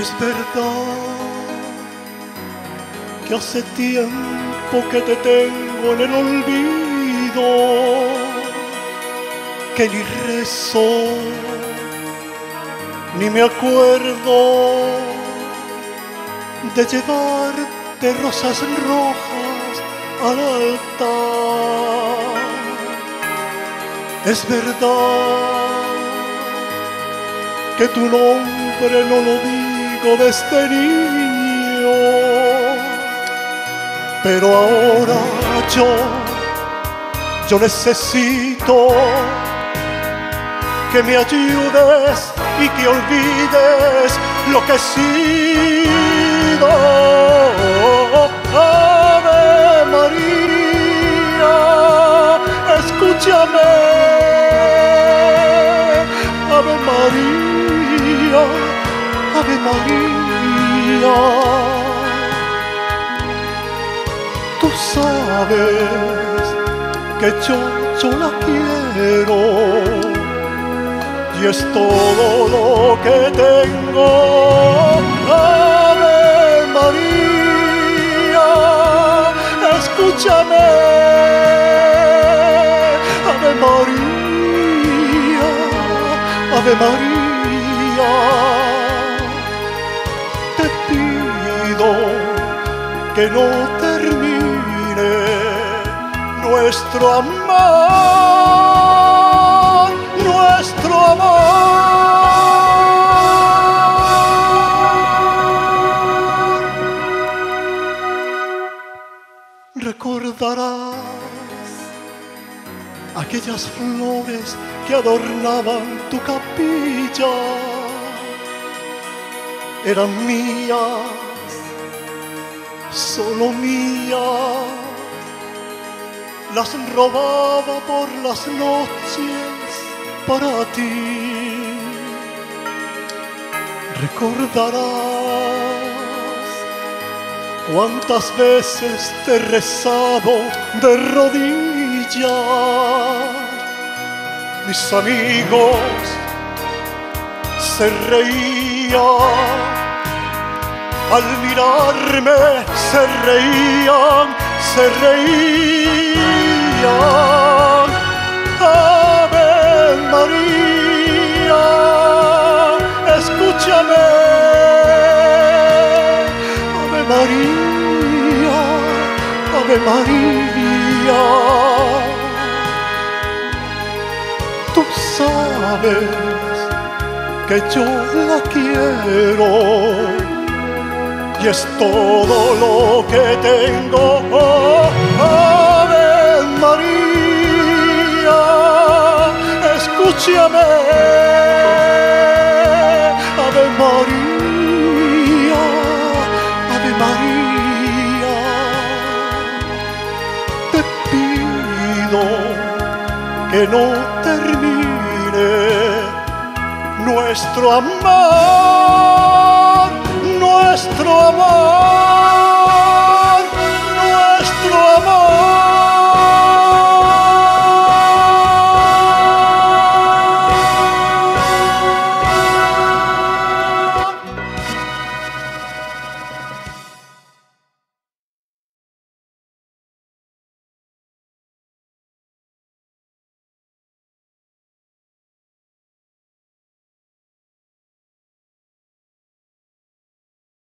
Es verdad que hace tiempo que te tengo en el olvido, que ni rezo, ni me acuerdo de llevarte rosas rojas al altar. Es verdad que tu nombre no lo digo desde niño, pero ahora yo, yo necesito que me ayudes y que olvides lo que he sido. Ave María, escúchame. Ave María. Tú sabes que yo, yo la quiero y es todo lo que tengo. Ave María, escúchame. Ave María, Ave María, que no termine nuestro amor, nuestro amor. Recordarás aquellas flores que adornaban tu capilla. Eran mías, solo mías las robaba por las noches para ti. Recordarás cuántas veces te he rezado de rodillas. Mis amigos se reían al mirarme, se reían, se reían. Ave María, escúchame. Ave María, Ave María. Tú sabes que yo la quiero y es todo lo que tengo. Oh, Ave María, escúchame. Ave María, Ave María, te pido que no termine nuestro amor.